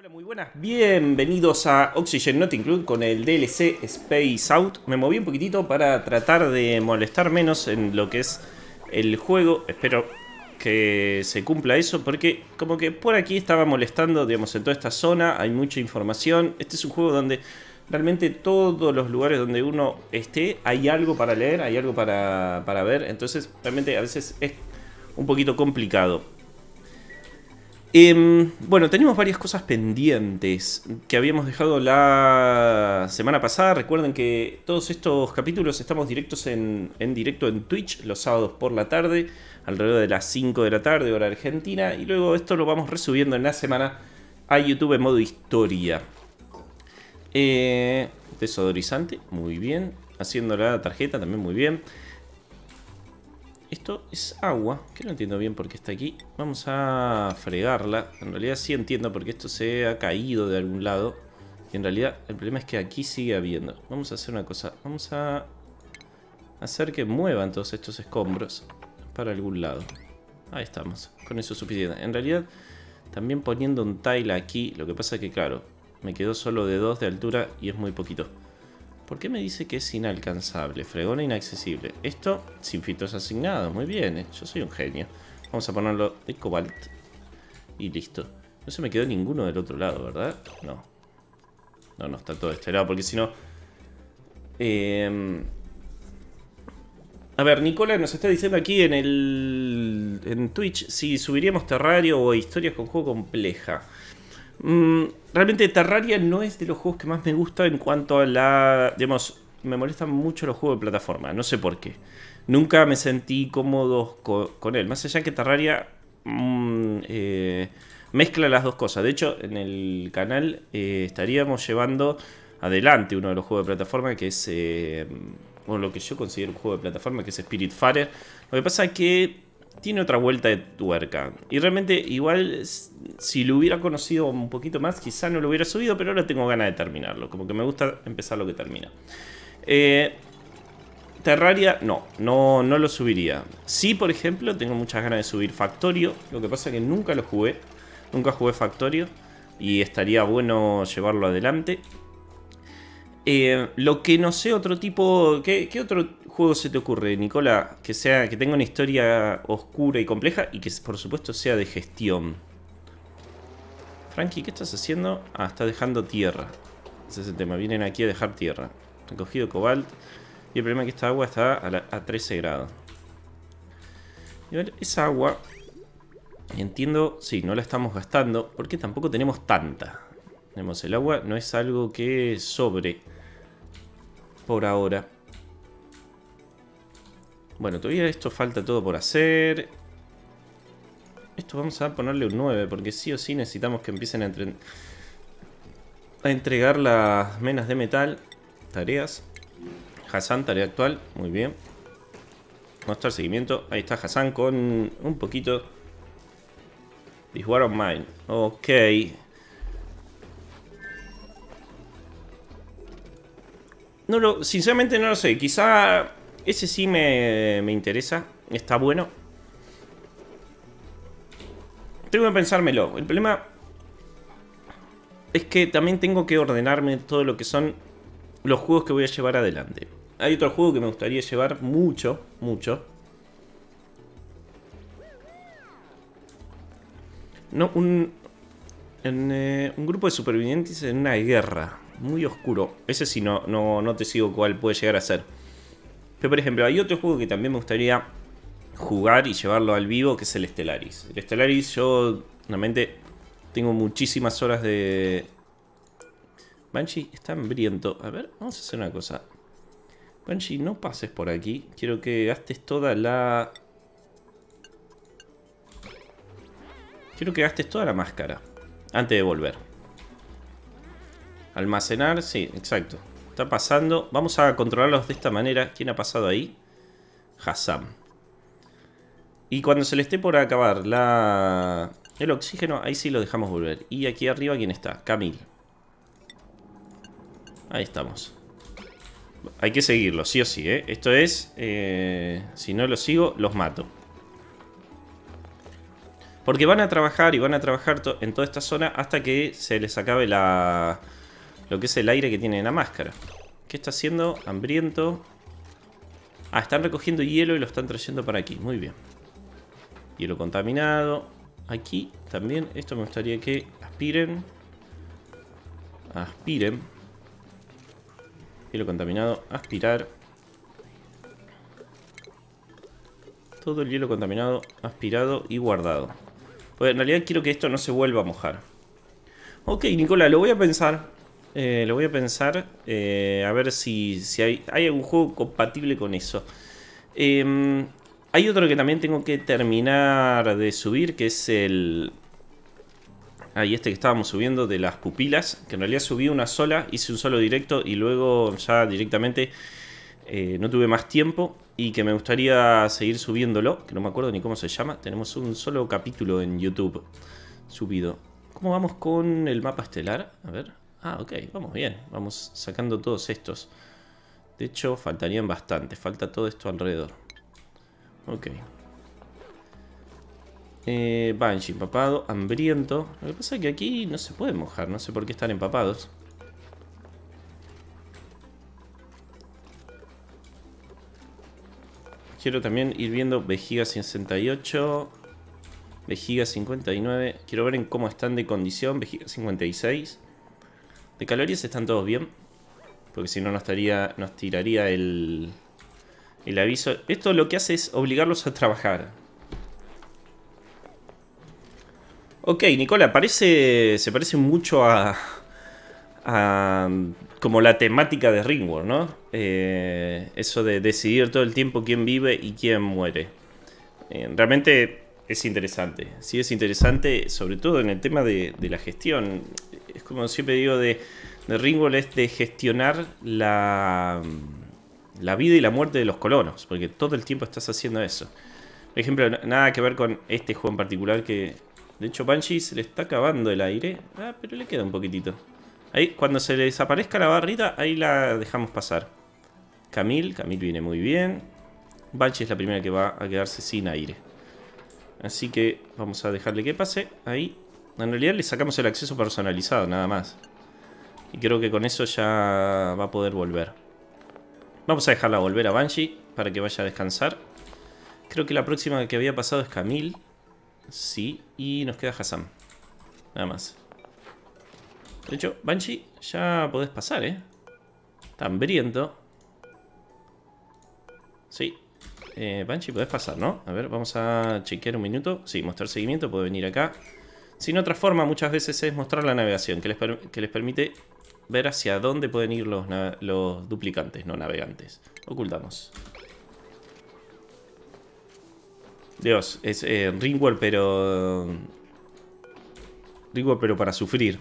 Hola, muy buenas. Bienvenidos a Oxygen Not Include con el DLC Space Out. Me moví un poquitito para tratar de molestar menos en lo que es el juego. Espero que se cumpla eso porque como que por aquí estaba molestando, digamos, en toda esta zona hay mucha información. Este es un juego donde realmente todos los lugares donde uno esté hay algo para leer, hay algo para, para ver. Entonces realmente a veces es un poquito complicado. Em, bueno, tenemos varias cosas pendientes que habíamos dejado la semana pasada. Recuerden que todos estos capítulos estamos directos en, en, directo en Twitch los sábados por la tarde, alrededor de las 5 de la tarde, hora argentina. Y luego esto lo vamos resubiendo en la semana a YouTube en modo historia. Eh, desodorizante, muy bien. Haciendo la tarjeta también muy bien. Esto es agua, que no entiendo bien por qué está aquí. Vamos a fregarla. En realidad sí entiendo porque esto se ha caído de algún lado. Y en realidad el problema es que aquí sigue habiendo. Vamos a hacer una cosa. Vamos a hacer que muevan todos estos escombros para algún lado. Ahí estamos. Con eso es suficiente. En realidad, también poniendo un tile aquí. Lo que pasa es que, claro, me quedó solo de 2 de altura y es muy poquito. ¿Por qué me dice que es inalcanzable? Fregona inaccesible. Esto sin filtros asignados. Muy bien, eh. yo soy un genio. Vamos a ponerlo de cobalt. Y listo. No se me quedó ninguno del otro lado, ¿verdad? No. No, no está todo de este lado, porque si no... Eh... A ver, Nicola nos está diciendo aquí en el en Twitch si subiríamos Terrario o historias con juego compleja. Mm, realmente Terraria no es de los juegos que más me gusta en cuanto a la... Digamos, me molestan mucho los juegos de plataforma, no sé por qué. Nunca me sentí cómodo con, él. Más allá que Terraria mm, eh, mezcla las dos cosas. De hecho, en el canal eh, estaríamos llevando adelante uno de los juegos de plataforma que es... Eh, bueno, lo que yo considero un juego de plataforma que es Spirit Spiritfarer. Lo que pasa es que tiene otra vuelta de tuerca. Y realmente igual si lo hubiera conocido un poquito más, quizá no lo hubiera subido, pero ahora tengo ganas de terminarlo. Como que me gusta empezar lo que termina. Eh, Terraria, no, no, no lo subiría. Sí, por ejemplo, tengo muchas ganas de subir Factorio. Lo que pasa es que nunca lo jugué. Nunca jugué Factorio. Y estaría bueno llevarlo adelante. Eh, lo que no sé, otro tipo. ¿qué, ¿Qué, otro juego se te ocurre, Nicola? Que sea. que tenga una historia oscura y compleja y que por supuesto sea de gestión. Frankie, ¿qué estás haciendo? Ah, está dejando tierra. Ese es el tema. Vienen aquí a dejar tierra. Recogido cobalt. Y el problema es que esta agua está a, a 13 grados. Y a ver, esa agua. Entiendo, sí, no la estamos gastando. Porque tampoco tenemos tanta. Tenemos el agua, no es algo que sobre por ahora. Bueno, todavía esto falta todo por hacer. Esto vamos a ponerle un 9, porque sí o sí necesitamos que empiecen a, a entregar las menas de metal. Tareas. Hassan, tarea actual. Muy bien. Mostrar seguimiento. Ahí está Hassan con un poquito... This war of mine. Ok. No lo, sinceramente no lo sé. Quizá ese sí me, me interesa. Está bueno. Tengo que pensármelo. El problema es que también tengo que ordenarme todo lo que son los juegos que voy a llevar adelante. Hay otro juego que me gustaría llevar mucho, mucho. No, un, en, eh, un grupo de supervivientes en una guerra muy oscuro. Ese sí no, no, te sigo cuál puede llegar a ser. Pero por ejemplo, hay otro juego que también me gustaría jugar y llevarlo al vivo, que es el Stellaris. El Stellaris yo realmente tengo muchísimas horas de... Banshee está hambriento. A ver, vamos a hacer una cosa. Banshee, no pases por aquí. Quiero que gastes toda la... Quiero que gastes toda la máscara. Antes de volver. Almacenar, sí, exacto. Está pasando. Vamos a controlarlos de esta manera. ¿Quién ha pasado ahí? Hassam. Y cuando se le esté por acabar la... el oxígeno, ahí sí lo dejamos volver. Y aquí arriba, ¿quién está? Camil. Ahí estamos. Hay que seguirlo, sí o sí, ¿eh? Esto es... Eh, si no lo sigo, los mato. Porque van a trabajar y van a trabajar en toda esta zona hasta que se les acabe la lo que es el aire que tiene en la máscara. ¿Qué está haciendo? Hambriento. Ah, están recogiendo hielo y lo están trayendo para aquí. Muy bien. Hielo contaminado. Aquí también. Esto me gustaría que aspiren. Aspiren. Hielo contaminado. Aspirar. Todo el hielo contaminado, aspirado y guardado. Pues en realidad quiero que esto no se vuelva a mojar. Ok, Nicola, lo voy a pensar. Eh, lo voy a pensar. Eh, a ver si, hay, hay, algún juego compatible con eso. Em, hay otro que también tengo que terminar de subir, que es el... Ahí este que estábamos subiendo de las pupilas, que en realidad subí una sola, hice un solo directo y luego ya directamente eh, no tuve más tiempo y que me gustaría seguir subiéndolo, que no me acuerdo ni cómo se llama. Tenemos un solo capítulo en YouTube subido. ¿Cómo vamos con el mapa estelar? A ver. Ah, ok, vamos bien. Vamos sacando todos estos. De hecho, faltarían bastante. Falta todo esto alrededor. Ok. Eh, Banshee, empapado, hambriento. Lo que pasa es que aquí no se puede mojar. No sé por qué están empapados. Quiero también ir viendo vejiga 68. Vejiga 59. Quiero ver en cómo están de condición. Vejiga 56. De calorías están todos bien. Porque si no nos, estaría, nos tiraría el, el aviso. Esto lo que hace es obligarlos a trabajar. Ok, Nicola, parece, se parece mucho a, a como la temática de Ringworld, ¿no? Eh, eso de decidir todo el tiempo quién vive y quién muere. Eh, realmente es interesante. Sí es interesante, sobre todo en el tema de, la gestión. Es como siempre digo de, de es de gestionar la, la vida y la muerte de los colonos. Porque todo el tiempo estás haciendo eso. Por ejemplo, nada que ver con este juego en particular que... De hecho, Banshee se le está acabando el aire. Ah, pero le queda un poquitito. Ahí, cuando se le desaparezca la barrita, ahí la dejamos pasar. Camille, Camille viene muy bien. Banshee es la primera que va a quedarse sin aire. Así que vamos a dejarle que pase. Ahí. En realidad le sacamos el acceso personalizado, nada más. Y creo que con eso ya va a poder volver. Vamos a dejarla volver a Banshee para que vaya a descansar. Creo que la próxima que había pasado es Camille. Sí, y nos queda Hassan. Nada más. De hecho, Banshee, ya podés pasar, ¿eh? Está hambriento. Sí, eh, Banshee, podés pasar, ¿no? A ver, vamos a chequear un minuto. Sí, mostrar seguimiento, puede venir acá. Sin otra forma, muchas veces es mostrar la navegación, que les, permite ver hacia dónde pueden ir los, duplicantes, no navegantes. Ocultamos. Dios, es eh, Ringworld, pero... Ringworld, pero para sufrir.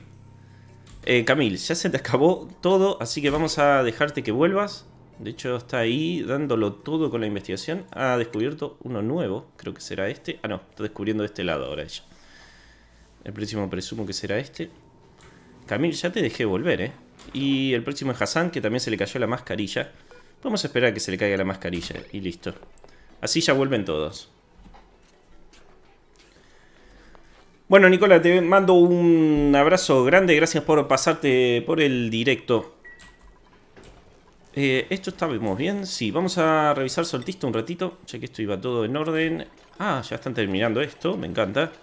Eh, Camil, ya se te acabó todo, así que vamos a dejarte que vuelvas. De hecho, está ahí dándolo todo con la investigación. Ha descubierto uno nuevo, creo que será este. Ah, no, está descubriendo de este lado ahora ella. El próximo presumo que será este. Camil, ya te dejé volver, ¿eh? Y el próximo es Hassan, que también se le cayó la mascarilla. Vamos a esperar a que se le caiga la mascarilla y listo. Así ya vuelven todos. Bueno, Nicola, te mando un abrazo grande. Gracias por pasarte por el directo. Eh, ¿Esto estábamos bien? Sí, vamos a revisar soltista un ratito, ya que esto iba todo en orden. Ah, ya están terminando esto, me encanta.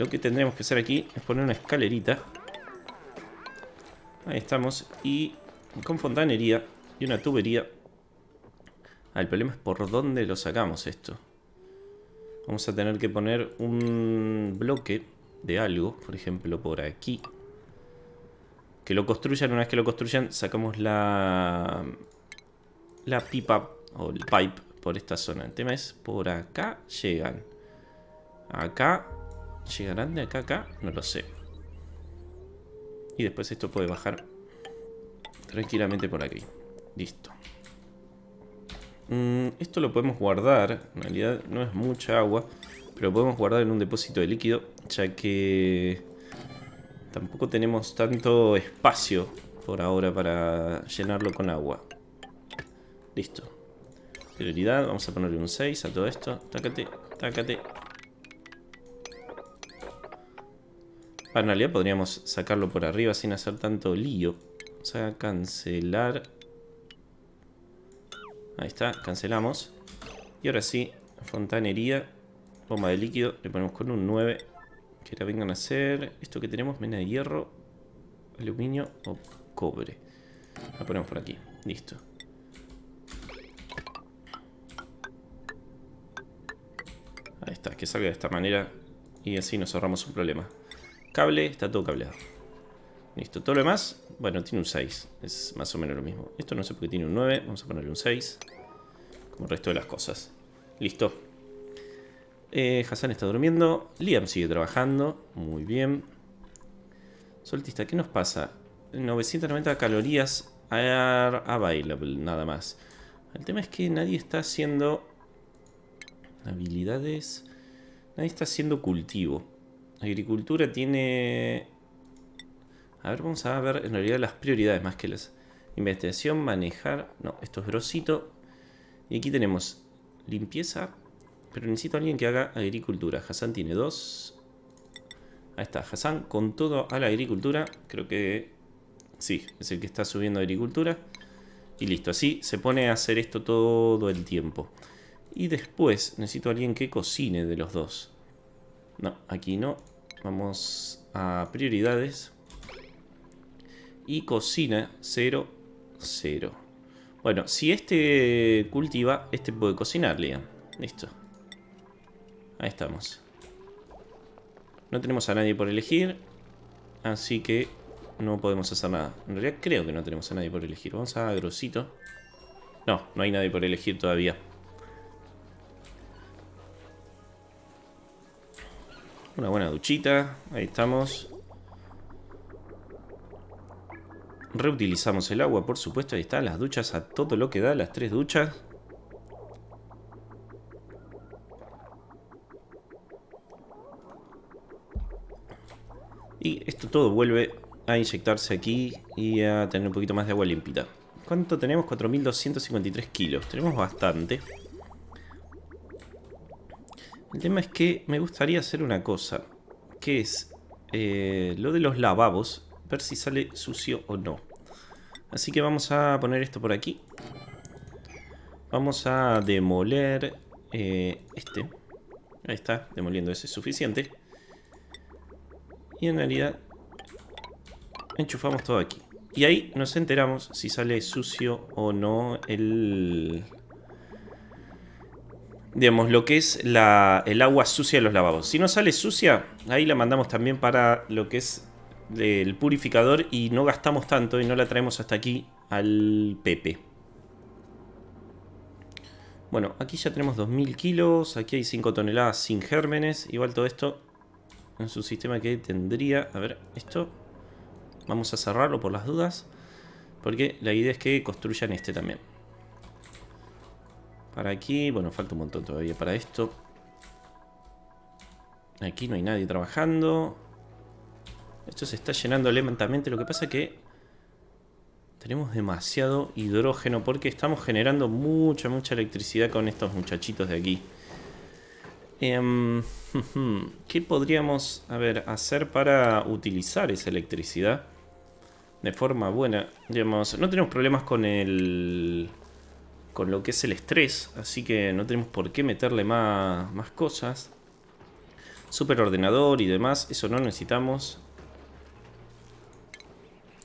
Lo que tendremos que hacer aquí es poner una escalerita. Ahí estamos. Y con fontanería y una tubería. Ah, el problema es por dónde lo sacamos esto. Vamos a tener que poner un bloque de algo, por ejemplo por aquí que lo construyan. Una vez que lo construyan, sacamos la, la pipa o el pipe por esta zona. El tema es, por acá llegan. Acá, ¿llegarán de acá a acá? No lo sé. Y después esto puede bajar tranquilamente por aquí. Listo. Mm, esto lo podemos guardar. En realidad no es mucha agua. Pero lo podemos guardar en un depósito de líquido. Ya que Tampoco tenemos tanto espacio por ahora para llenarlo con agua. Listo. Prioridad, vamos a ponerle un 6 a todo esto. Tácate, tácate. Ah, en realidad podríamos sacarlo por arriba sin hacer tanto lío. Vamos a cancelar. Ahí está, cancelamos. Y ahora sí, fontanería, bomba de líquido, le ponemos con un 9. Que la vengan a hacer. Esto que tenemos, mena de hierro, aluminio o cobre. La ponemos por aquí, listo. Ahí está, que salga de esta manera y así nos ahorramos un problema. Cable, está todo cableado. Listo, todo lo demás, bueno, tiene un 6. Es más o menos lo mismo. Esto no sé por qué tiene un 9. Vamos a ponerle un 6. Como el resto de las cosas. Listo. Eh, Hassan está durmiendo. Liam sigue trabajando. Muy bien. Soltista, ¿qué nos pasa? 990 calorías are available, nada más. El tema es que nadie está haciendo habilidades. Nadie está haciendo cultivo. Agricultura tiene... A ver, vamos a ver en realidad las prioridades más que las... Investigación, manejar... No, esto es grosito. Y aquí tenemos limpieza. Pero necesito a alguien que haga agricultura. Hassan tiene dos. Ahí está, Hassan con todo a la agricultura. Creo que... Sí, es el que está subiendo agricultura. Y listo, así se pone a hacer esto todo el tiempo. Y después necesito a alguien que cocine de los dos. No, aquí no. Vamos a prioridades. Y cocina 0, 0. Bueno, si este cultiva, este puede cocinar, Liam. Listo. Ahí estamos. No tenemos a nadie por elegir. Así que no podemos hacer nada. En realidad creo que no tenemos a nadie por elegir. Vamos a Grosito. No, no hay nadie por elegir todavía. Una buena duchita. Ahí estamos. Reutilizamos el agua, por supuesto. Ahí está, las duchas a todo lo que da, las tres duchas. Y esto todo vuelve a inyectarse aquí y a tener un poquito más de agua limpita. ¿Cuánto tenemos? 4.253 kilos. Tenemos bastante. El tema es que me gustaría hacer una cosa, que es eh, lo de los lavabos, ver si sale sucio o no. Así que vamos a poner esto por aquí. Vamos a demoler eh, este. Ahí está, demoliendo ese es suficiente. Y en realidad enchufamos todo aquí. Y ahí nos enteramos si sale sucio o no el, digamos, lo que es el agua sucia de los lavabos. Si no sale sucia, ahí la mandamos también para lo que es el purificador y no gastamos tanto y no la traemos hasta aquí al Pepe. Bueno, aquí ya tenemos 2000 kilos, aquí hay 5 toneladas sin gérmenes, igual todo esto en su sistema que tendría... A ver, esto vamos a cerrarlo por las dudas, porque la idea es que construyan este también. Para aquí, bueno, falta un montón todavía para esto. Aquí no hay nadie trabajando. Esto se está llenando lentamente. Lo que pasa que tenemos demasiado hidrógeno porque estamos generando mucha, mucha electricidad con estos muchachitos de aquí. Em, ¿Qué podríamos a ver, hacer para utilizar esa electricidad de forma buena? Digamos, no tenemos problemas con el con lo que es el estrés, así que no tenemos por qué meterle más, más cosas. Superordenador y demás, eso no necesitamos.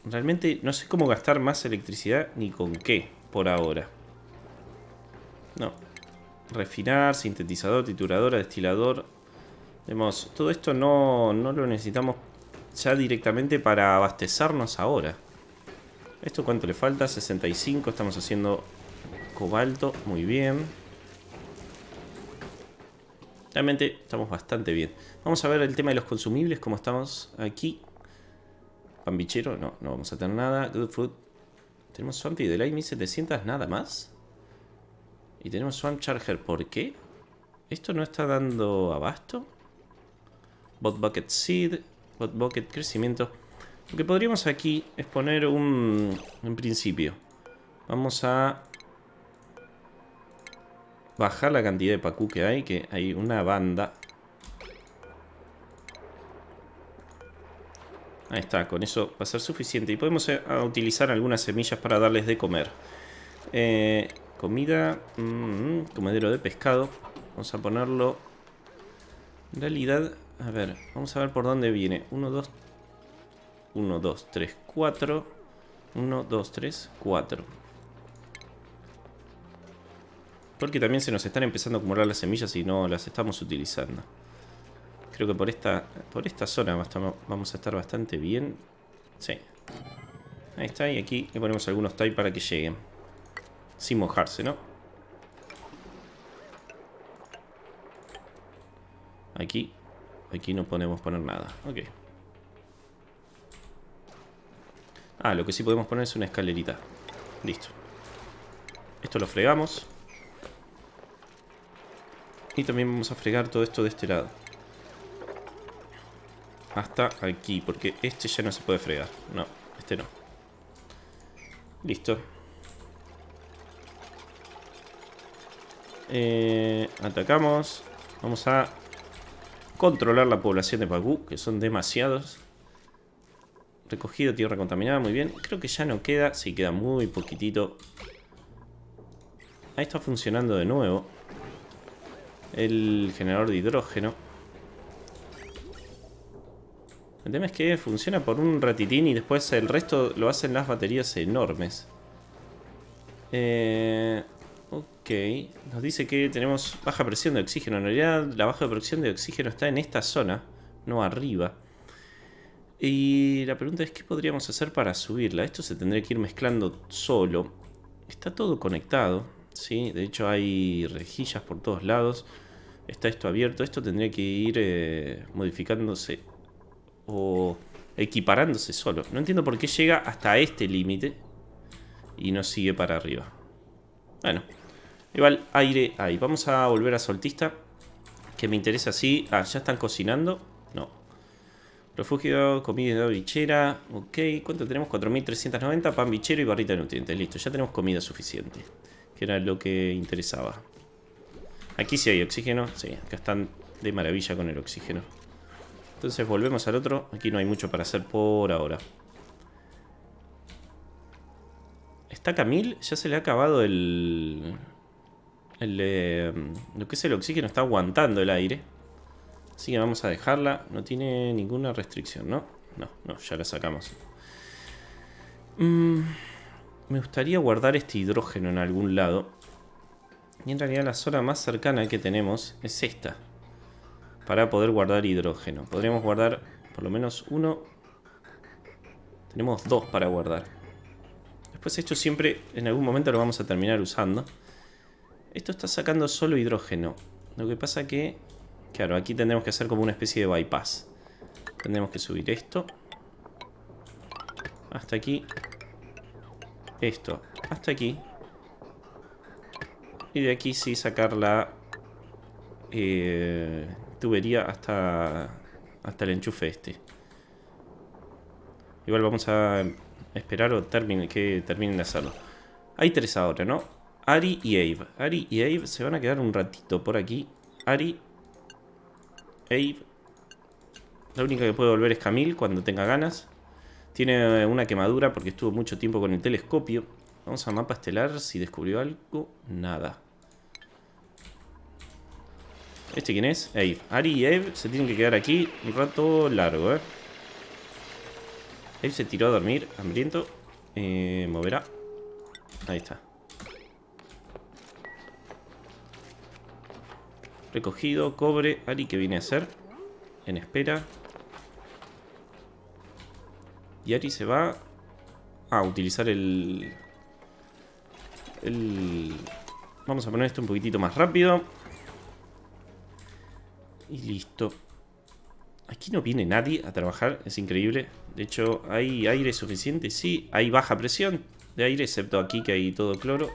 Realmente no sé cómo gastar más electricidad ni con qué por ahora. No. Refinar, sintetizador, trituradora, destilador. Vemos, todo esto no, no lo necesitamos ya directamente para abastecernos ahora. ¿Esto cuánto le falta? 65, estamos haciendo Cobalto, muy bien. Realmente estamos bastante bien. Vamos a ver el tema de los consumibles, como estamos aquí. Pambichero, no, no vamos a tener nada. Good Food. Tenemos Swamp y Delight 1700, nada más. Y tenemos Swamp Charger, ¿por qué? ¿Esto no está dando abasto? Bot Bucket Seed, Bot Bucket Crecimiento. Lo que podríamos aquí es poner un... En principio. Vamos a bajar la cantidad de Pacu que hay, que hay una banda. Ahí está, con eso va a ser suficiente. Y podemos eh, utilizar algunas semillas para darles de comer. Eh, comida, mm, comedero de pescado. Vamos a ponerlo... En realidad, a ver, vamos a ver por dónde viene. 1, 2, 1, 2, 3, 4. 1, 2, 3, 4. Porque también se nos están empezando a acumular las semillas y no las estamos utilizando. Creo que por esta, por esta zona vamos a estar bastante bien. Sí. Ahí está, y aquí le ponemos algunos tie para que lleguen. Sin mojarse, ¿no? Aquí. Aquí no podemos poner nada. Ok. Ah, lo que sí podemos poner es una escalerita. Listo. Esto lo fregamos. Y también vamos a fregar todo esto de este lado. Hasta aquí, porque este ya no se puede fregar. No, este no. Listo. Eh, atacamos. Vamos a controlar la población de Pagú, que son demasiados. Recogido tierra contaminada, muy bien. Creo que ya no queda. Sí, queda muy poquitito. Ahí está funcionando de nuevo el generador de hidrógeno. El tema es que funciona por un ratitín y después el resto lo hacen las baterías enormes. Eh, ok, nos dice que tenemos baja presión de oxígeno. En realidad la baja presión de oxígeno está en esta zona, no arriba. Y la pregunta es, ¿qué podríamos hacer para subirla? Esto se tendría que ir mezclando solo. Está todo conectado, ¿sí? De hecho hay rejillas por todos lados. Está esto abierto. Esto tendría que ir eh, modificándose o equiparándose solo. No entiendo por qué llega hasta este límite y no sigue para arriba. Bueno, igual aire ahí. Vamos a volver a soltista. Que me interesa así. Ah, ya están cocinando. No. Refugio, comida bichera. Ok, ¿cuánto tenemos? 4.390, pan bichero y barrita de nutrientes. Listo, ya tenemos comida suficiente. Que era lo que interesaba. Aquí sí hay oxígeno. Sí, acá están de maravilla con el oxígeno. Entonces volvemos al otro. Aquí no hay mucho para hacer por ahora. Está Camille. Ya se le ha acabado el... el eh, lo que es el oxígeno. Está aguantando el aire. Así que vamos a dejarla. No tiene ninguna restricción, ¿no? No, no, ya la sacamos. Mm, me gustaría guardar este hidrógeno en algún lado. Y en realidad la zona más cercana que tenemos es esta. Para poder guardar hidrógeno. Podríamos guardar por lo menos uno. Tenemos dos para guardar. Después esto siempre en algún momento lo vamos a terminar usando. Esto está sacando solo hidrógeno. Lo que pasa que... Claro, aquí tendremos que hacer como una especie de bypass. Tendremos que subir esto. Hasta aquí. Esto. Hasta aquí. Y de aquí sí sacar la eh, tubería hasta, hasta el enchufe este. Igual vamos a esperar o termine, que terminen de hacerlo. Hay tres ahora, ¿no? Ari y Ave. Ari y Ave se van a quedar un ratito por aquí. Ari, Ave. La única que puede volver es Camille cuando tenga ganas. Tiene una quemadura porque estuvo mucho tiempo con el telescopio. Vamos a mapa estelar si descubrió algo. Nada. ¿Este quién es? Ave. Ari y Eve se tienen que quedar aquí un rato largo, ¿eh? Eve se tiró a dormir, hambriento. Eh, moverá. Ahí está. Recogido, cobre. Ari, ¿qué viene a hacer? En espera. Y Ari se va a utilizar el... El... Vamos a poner esto un poquitito más rápido. Y listo. Aquí no viene nadie a trabajar, es increíble. De hecho, ¿hay aire suficiente? Sí, hay baja presión de aire, excepto aquí que hay todo cloro.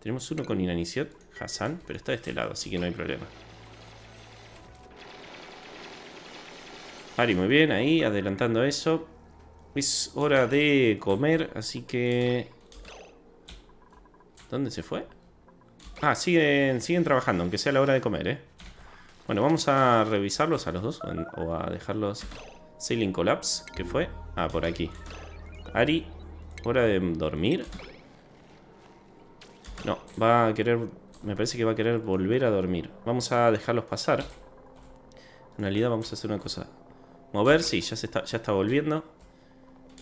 Tenemos uno con inanición, Hassan, pero está de este lado, así que no hay problema. Ari, muy bien, ahí, adelantando eso. Es hora de comer, así que... ¿Dónde se fue? Ah, siguen, siguen trabajando, aunque sea la hora de comer, ¿eh? Bueno, vamos a revisarlos a los dos o a dejarlos Sailing Collapse, ¿qué fue? Ah, por aquí. Ari, hora de dormir. No, va a querer... Me parece que va a querer volver a dormir. Vamos a dejarlos pasar. En realidad vamos a hacer una cosa. Mover, sí, ya, se está, ya está volviendo.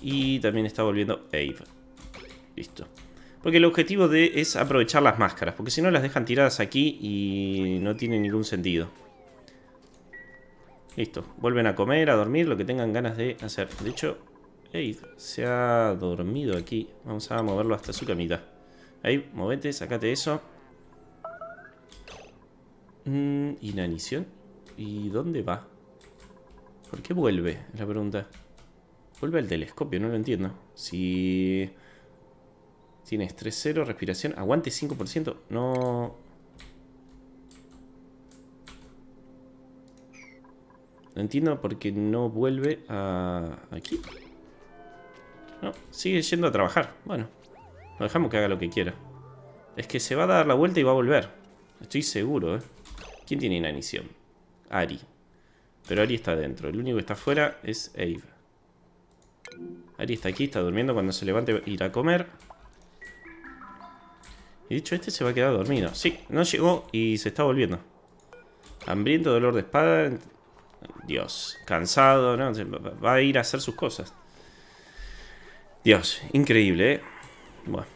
Y también está volviendo Ave. Listo. Porque el objetivo de es aprovechar las máscaras. Porque si no las dejan tiradas aquí y no tiene ningún sentido. Listo. Vuelven a comer, a dormir, lo que tengan ganas de hacer. De hecho, Ave se ha dormido aquí. Vamos a moverlo hasta su camita. Ahí, movete, sacate eso. Mm, inanición. ¿Y dónde va? ¿Por qué vuelve? Es la pregunta. Vuelve al telescopio, no lo entiendo. Si... Tiene estrés cero, respiración, aguante 5%. No... No entiendo por qué no vuelve a... Aquí. No, sigue yendo a trabajar. Bueno, lo dejamos que haga lo que quiera. Es que se va a dar la vuelta y va a volver. Estoy seguro, ¿eh? ¿Quién tiene inanición? Ari. Pero Ari está adentro. El único que está afuera es Ave. Ari está aquí, está durmiendo. Cuando se levante irá a comer. Y dicho este se va a quedar dormido. Sí, no llegó y se está volviendo. Hambriento, dolor de espada. Dios, cansado, ¿no? Va a ir a hacer sus cosas. Dios, increíble, ¿eh? Bueno.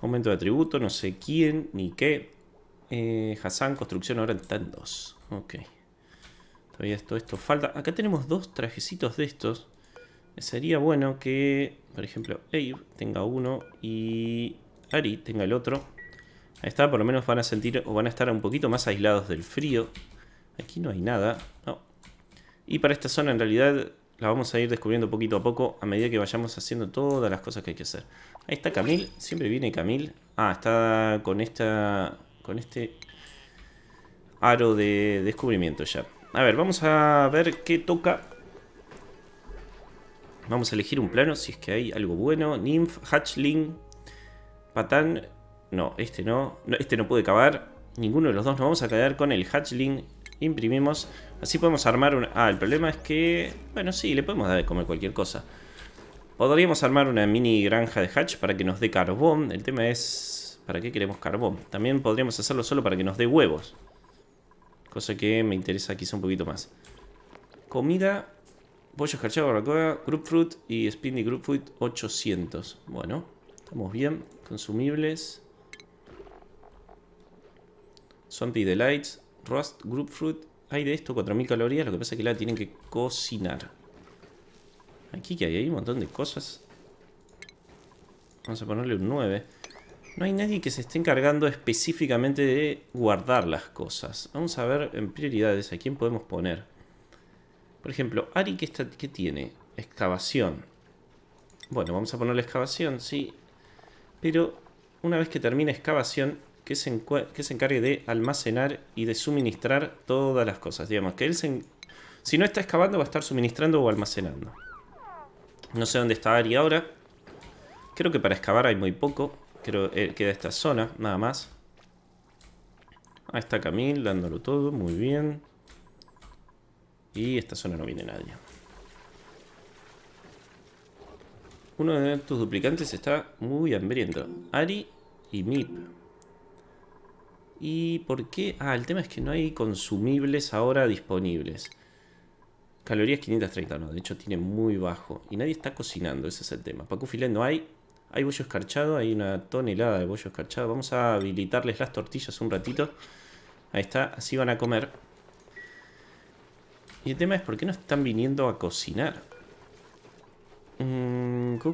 Aumento de atributo, no sé quién ni qué. Eh, Hassan, construcción ahora está en dos. Ok. Todavía esto, esto falta. Acá tenemos dos trajecitos de estos. Sería bueno que, por ejemplo, Abe tenga uno y Ari tenga el otro. Ahí está, por lo menos van a sentir o van a estar un poquito más aislados del frío. Aquí no hay nada. No. Y para esta zona en realidad la vamos a ir descubriendo poquito a poco a medida que vayamos haciendo todas las cosas que hay que hacer. Ahí está Camil, siempre viene Camil. Ah, está con esta con este aro de descubrimiento ya. A ver, vamos a ver qué toca. Vamos a elegir un plano si es que hay algo bueno. Nymph, Hatchling, Patán. No, este no. Este no puede cavar. Ninguno de los dos. Nos vamos a quedar con el Hatchling. Imprimimos. Así podemos armar un... Ah, el problema es que... Bueno, sí, le podemos dar de comer cualquier cosa. Podríamos armar una mini granja de hatch para que nos dé carbón. El tema es... ¿Para qué queremos carbón? También podríamos hacerlo solo para que nos dé huevos. Cosa que me interesa quizá un poquito más. Comida. Pollo escarchado, barbacoa, Fruit y Spindy Fruit 800. Bueno, estamos bien. Consumibles. Zombie Delights. Rust Fruit. Hay de esto 4000 calorías. Lo que pasa es que la tienen que cocinar. Aquí que hay, hay un montón de cosas. Vamos a ponerle un 9. No hay nadie que se esté encargando específicamente de guardar las cosas. Vamos a ver en prioridades a quién podemos poner. Por ejemplo, Ari, ¿qué, está, qué tiene? Excavación. Bueno, vamos a ponerle excavación, sí. Pero una vez que termine excavación, que se, encargue de almacenar y de suministrar todas las cosas. Digamos, que él se... Si no está excavando, va a estar suministrando o almacenando. No sé dónde está Ari ahora. Creo que para excavar hay muy poco. Creo que queda esta zona, nada más. Ahí está Camil dándolo todo, muy bien. Y esta zona no viene nadie. Uno de tus duplicantes está muy hambriento. Ari y Mip. ¿Y por qué? Ah, el tema es que no hay consumibles ahora disponibles. Calorías 530, no, de hecho tiene muy bajo. Y nadie está cocinando, ese es el tema. Pacu filé no hay. Hay bollo escarchado, hay una tonelada de bollo escarchado. Vamos a habilitarles las tortillas un ratito. Ahí está, así van a comer. Y el tema es, ¿por qué no están viniendo a cocinar?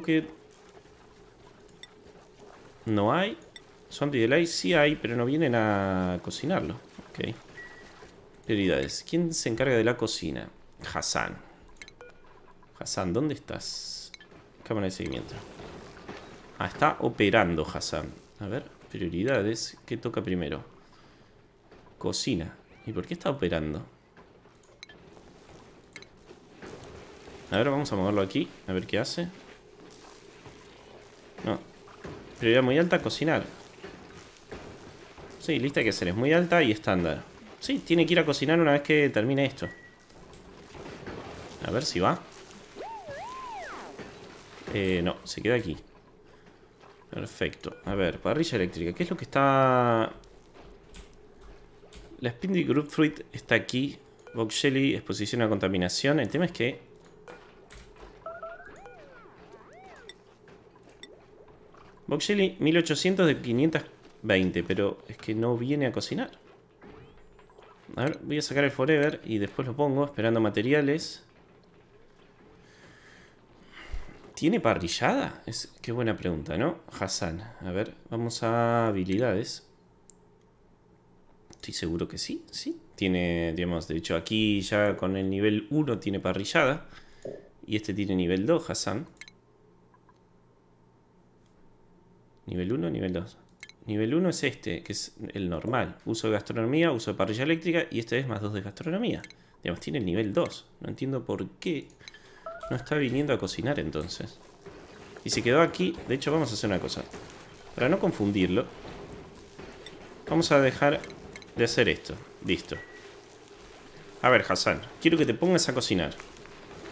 Que... No hay. Son de sí hay, pero no vienen a cocinarlo. Ok. Prioridades. ¿Quién se encarga de la cocina? Hassan. Hassan, ¿dónde estás? Cámara de seguimiento. Ah, está operando Hassan. A ver, prioridades. ¿Qué toca primero? Cocina. ¿Y por qué está operando? A ver, vamos a moverlo aquí. A ver qué hace. No. Prioridad muy alta, cocinar. Sí, lista que hacer. Es muy alta y estándar. Sí, tiene que ir a cocinar una vez que termine esto. A ver si va. Eh, no, se queda aquí. Perfecto. A ver, parrilla eléctrica. ¿Qué es lo que está...? La Spindly Group Fruit está aquí. Box Jelly, exposición a contaminación. El tema es que... Box Jelly, 1800 de 520, pero es que no viene a cocinar. A ver, voy a sacar el Forever y después lo pongo, esperando materiales. ¿Tiene parrillada? Es, qué buena pregunta, ¿no? Hassan. A ver, vamos a habilidades. Estoy seguro que sí, sí. Tiene, digamos, de hecho aquí ya con el nivel 1 tiene parrillada. Y este tiene nivel 2, Hassan. Nivel 1, nivel 2. Nivel 1 es este, que es el normal. Uso de gastronomía, uso de parrilla eléctrica y este es más 2 de gastronomía. Digamos, tiene el nivel 2. No entiendo por qué no está viniendo a cocinar entonces. Y se quedó aquí. De hecho, vamos a hacer una cosa. Para no confundirlo, vamos a dejar de hacer esto. Listo. A ver, Hassan. Quiero que te pongas a cocinar.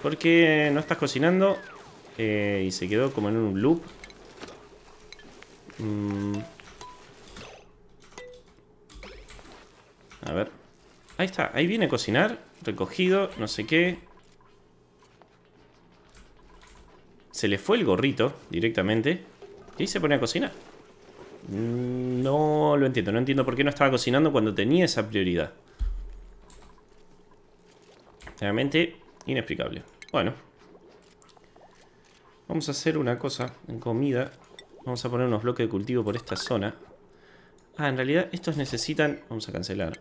Porque no estás cocinando eh, y se quedó como en un loop. Mm. A ver. Ahí está. Ahí viene a cocinar. Recogido. No sé qué. Se le fue el gorrito directamente. Y se pone a cocinar. Mm, no lo entiendo. No entiendo por qué no estaba cocinando cuando tenía esa prioridad. Realmente inexplicable. Bueno. Vamos a hacer una cosa en comida. Vamos a poner unos bloques de cultivo por esta zona. Ah, en realidad estos necesitan... Vamos a cancelar.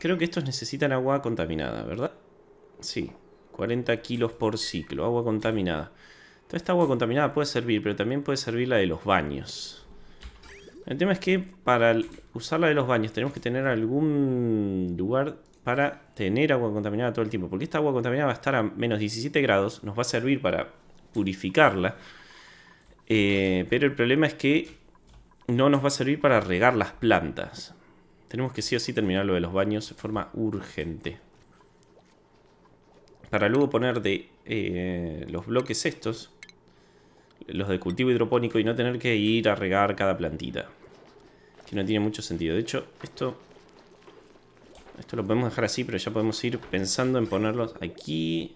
Creo que estos necesitan agua contaminada, ¿verdad? Sí. 40 kilos por ciclo, agua contaminada. Toda esta agua contaminada puede servir, pero también puede servir la de los baños. El tema es que para usar la de los baños tenemos que tener algún lugar para tener agua contaminada todo el tiempo. Porque esta agua contaminada va a estar a menos 17 grados, nos va a servir para purificarla. Eh, pero el problema es que no nos va a servir para regar las plantas. Tenemos que sí o sí terminar lo de los baños de forma urgente para luego poner de eh, los bloques estos, los de cultivo hidropónico y no tener que ir a regar cada plantita. Que no tiene mucho sentido. De hecho, esto esto lo podemos dejar así, pero ya podemos ir pensando en ponerlos aquí.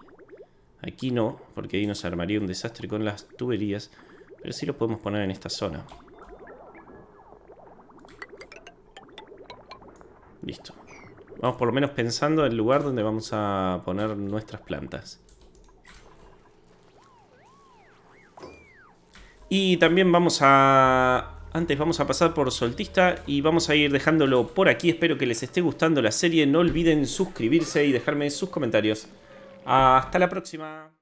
Aquí no, porque ahí nos armaría un desastre con las tuberías. Pero sí los podemos poner en esta zona. Listo. Vamos por lo menos pensando el lugar donde vamos a poner nuestras plantas. Y también vamos a... Antes vamos a pasar por Soltista y vamos a ir dejándolo por aquí. Espero que les esté gustando la serie. No olviden suscribirse y dejarme sus comentarios. Hasta la próxima.